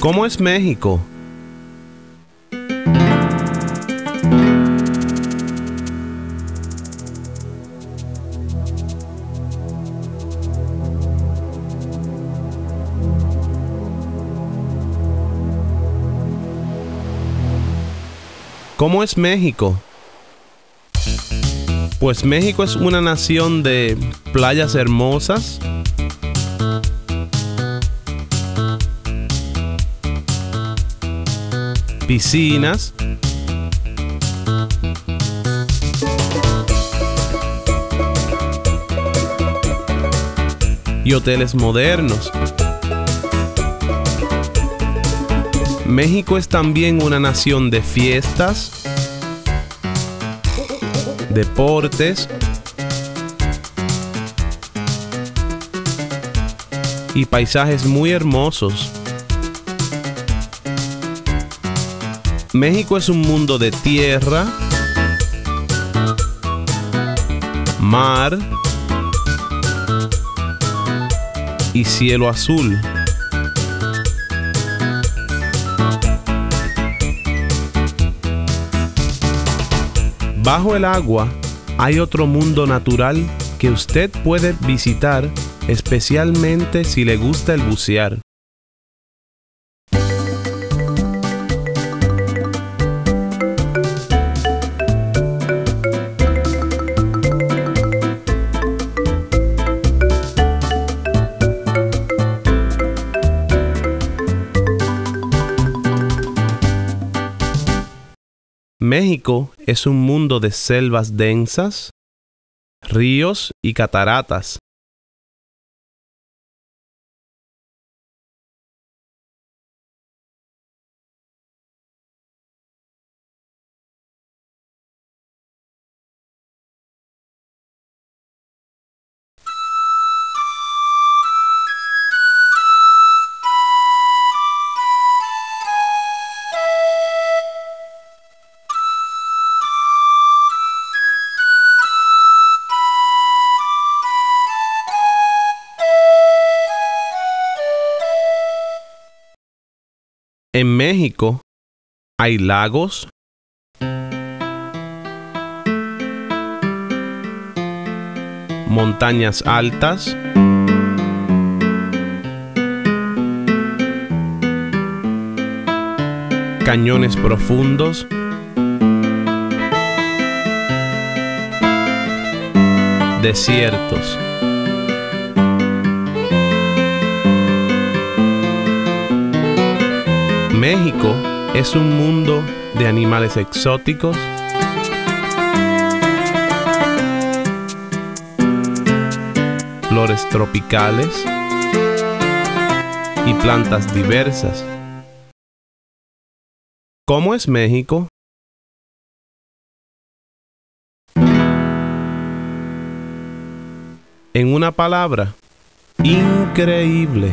¿Cómo es México? ¿Cómo es México? Pues México es una nación de playas hermosas, piscinas, y hoteles modernos. México es también una nación de fiestas, deportes y paisajes muy hermosos. México es un mundo de tierra, mar y cielo azul. Bajo el agua hay otro mundo natural que usted puede visitar especialmente si le gusta el bucear. México es un mundo de selvas densas, ríos y cataratas. En México hay lagos, montañas altas, cañones profundos, desiertos. México es un mundo de animales exóticos, flores tropicales y plantas diversas. ¿Cómo es México? En una palabra, increíble.